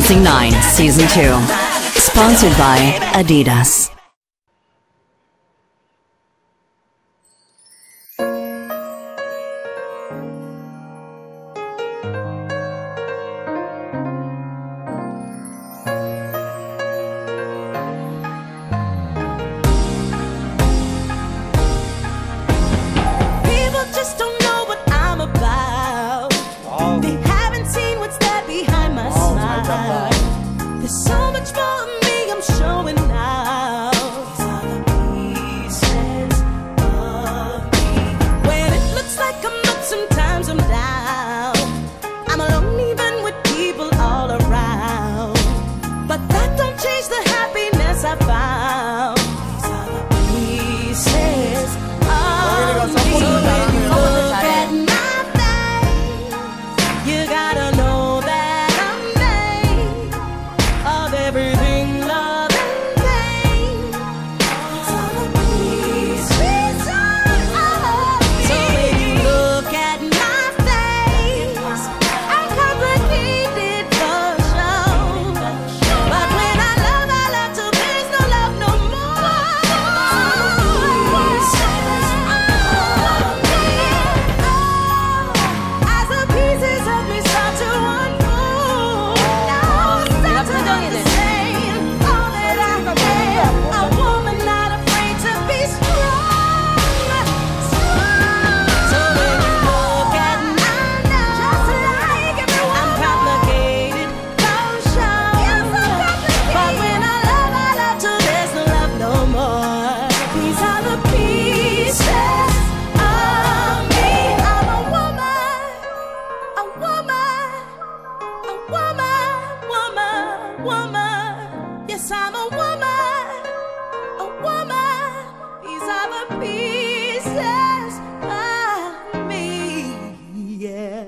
Dancing 9 Season 2. Sponsored by Adidas. so woman. Yes, I'm a woman. A woman. These are the pieces of me. Yeah.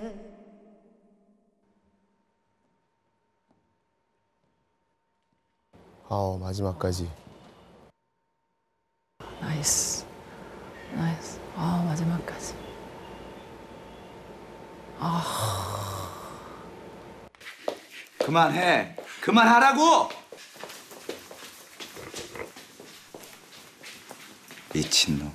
아우 마지막까지 나이스 나이스 아 마지막까지 아 그만해 그만하라고! 미친놈.